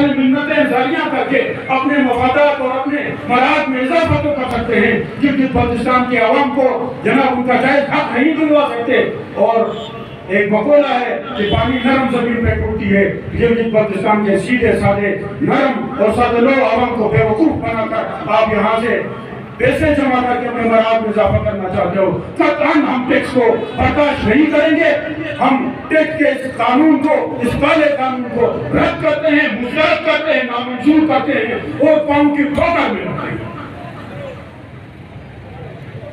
करके अपने मफादात और अपने मराज में इजाफा तो कर सकते हैं। क्योंकि पाकिस्तान के आवाम को जनाब उनका जायज़ हक नहीं दिलवा सकते। और एक मकोला है कि पानी नरम ज़मीन पे टूटती है। लेकिन पाकिस्तान के सीधे साधे नरम और साधे लोग आवाम को बेवकूफ़ बनाकर आप यहाँ से पैसे जमा करके अपने मराद में इजाफा करना चाहते हो कतन हम टैक्स को बर्दाश्त नहीं करेंगे। हम टैक्स के इस कानून को, इस काले कानून को रद्द करते हैं मुस्तरद करते हैं, नामंजूर करते हैं, और पाँव की ठोकर में हैं।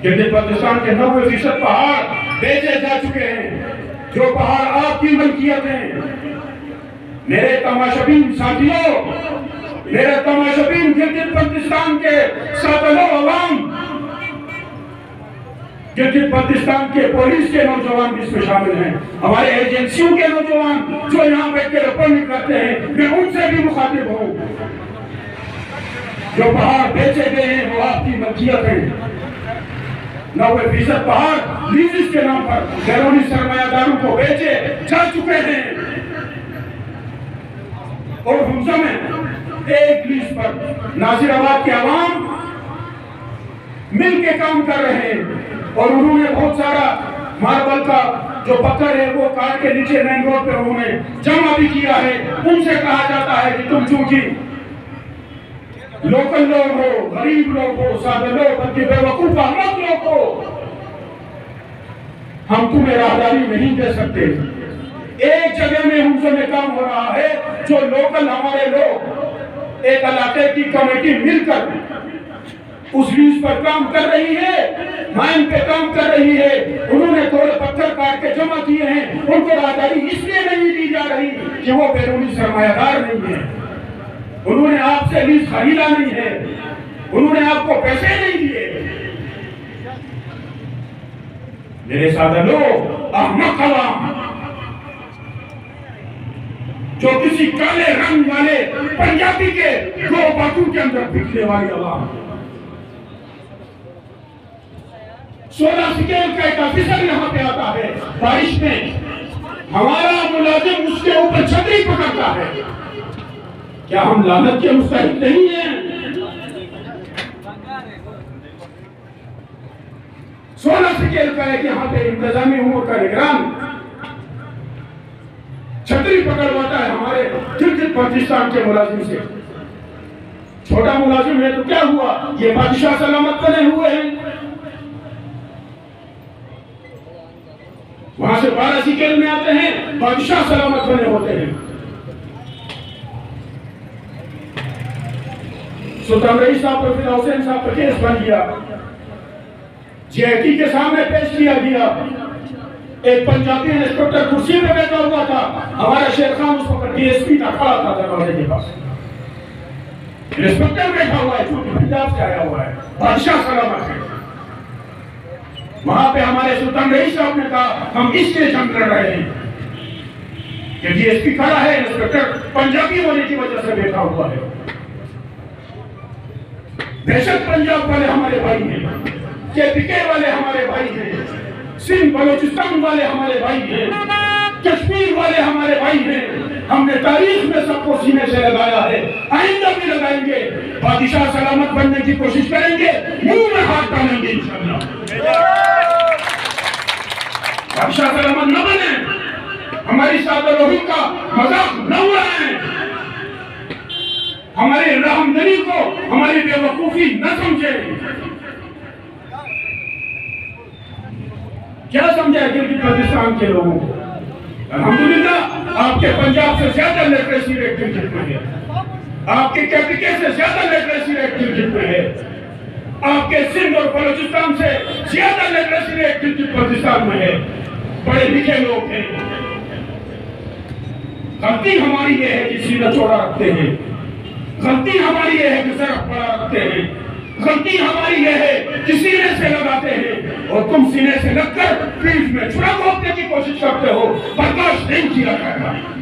यदि पाकिस्तान के नब्बे फ़ीसद पहाड़ बेचे जा चुके हैं, जो पहाड़ आपकी मलकियत हैं। मेरे तमाशबीन साथियों मेरे तमाशबीन गिलगित बल्तिस्तान के सातलो अवाम गिलगित बल्तिस्तान के पुलिस के नौजवान भी इसमें शामिल हैं। हमारे एजेंसियों के नौजवान जो यहाँ बैठ के रिपोर्टिंग करते हैं, मैं उनसे भी मुखातिब हूँ। जो पहाड़ बेचे गए हैं, वो आपकी मलकियत है। नब्बे फ़ीसद पहाड़ लीजिस के नाम पर बैरूनी सरमायादारों को बेचे जा चुके हैं। और हमजा में एक लीज पर। नासिराबाद के आवाम मिल के काम कर रहे हैं और उन्होंने बहुत सारा मार्बल का जो पत्थर है, वो कार के नीचे मेन रोड पर उन्होंने जमा भी किया है। उनसे कहा जाता है कि तुम चूँकि लोकल लोग हो, गरीब लोग हो, सादे लोग, बल्कि बेवकूफ़ अहमद लोग हो, हम तुम्हें राहदारी नहीं दे सकते। एक जगह में हमसे में काम हो रहा है, जो लोकल हमारे लोग एक इलाके की कमेटी मिलकर उस लीज पर काम कर रही है माइन पे काम कर रही है। उन्होंने थोड़े पत्थर काट के जमा किए हैं। उनको राहदारी इसलिए नहीं दी जा रही कि वो बैरूनी सरमायादार नहीं है। उन्होंने आपसे लीज खरीदा नहीं है। उन्होंने आपको पैसे नहीं दिए। मेरे साथ लोग अहमद अवाम जो किसी काले रंग वाले पंजाबी के दो बातों के अंदर बिखरे वाली आवाम सोलह सिकेल का एक ऑफिसर यहाँ पे आता है, बारिश में। हमारा मुलाजिम उसके ऊपर छतरी पकड़ता है। क्या हम लानत के मुस्तहिक नहीं है? सोलह सिकेल का एक यहाँ पे इंतजामी उमूर का निगरान। छतरी पकड़वाता हमारे गिलगित पाकिस्तान के मुलाजिम से। छोटा मुलाजिम है तो क्या हुआ? ये बादशाह सलामत बने हुए हैं। वहाँ से बारह सिकेल में आते हैं, बादशाह सलामत बने होते हैं। सुल्तान रईस साहब पर फिर हुसैन साहब पर केस बन गया। जीआईटी के सामने पेश किया गया। एक पंजाबी इंस्पेक्टर कुर्सी पे बैठा हुआ था। हमारा शेर खान उस वक्त डीएसपी का खड़ा था दरवाजे के पास। इंस्पेक्टर बैठा हुआ है क्योंकि पंजाब से आया हुआ है। बादशाह सलामत है। वहाँ पे हमारे सुल्तान रईस साहब ने कहा, हम इसलिए जंग लड़ रहे हैं। कि डीएसपी खड़ा है इंस्पेक्टर पंजाबी होने की वजह से बैठा हुआ है। बेशक पंजाब वाले हमारे भाई हैं। केपीके वाले हमारे भाई हैं। सिंध, बलोचिस्तान वाले हमारे भाई हैं। कश्मीर वाले हमारे भाई हैं। हमने तारीख में सबको सीने से लगाया है। आइंदा भी लगाएँगे। बादशाह सलामत बनने की कोशिश करेंगे। मुँह में हाथ डालेंगे बादशाह सलामत न बने। हमारी सादरोही का मज़ाक न उड़ाएँ। हमारी रहमदनी को हमारी बेवकूफ़ी न समझे। क्या समझा गिलगित बल्तिस्तान के लोगों को? अल्हम्दुलिल्लाह, आपके पंजाब से ज़्यादा लिटरेसी रेट गिलगित में है। आपके कैपिटल से ज़्यादा लिटरेसी रेट गिलगित में है। आपके सिंध और बलोचिस्तान से ज़्यादा लिटरेसी रेट गिलगित बल्तिस्तान में है। पढ़े लिखे लोग हैं। गलती हमारी ये है कि सीना चौड़ा रखते हैं। गलती हमारी यह है कि सर बड़ा रखते हैं। गलती हमारी ये है कि सीने से लगाते हैं। और तुम सीने से लगकर पीठ में छुरा भोगने की कोशिश करते हो। बर्दाश्त नहीं किया जाएगा।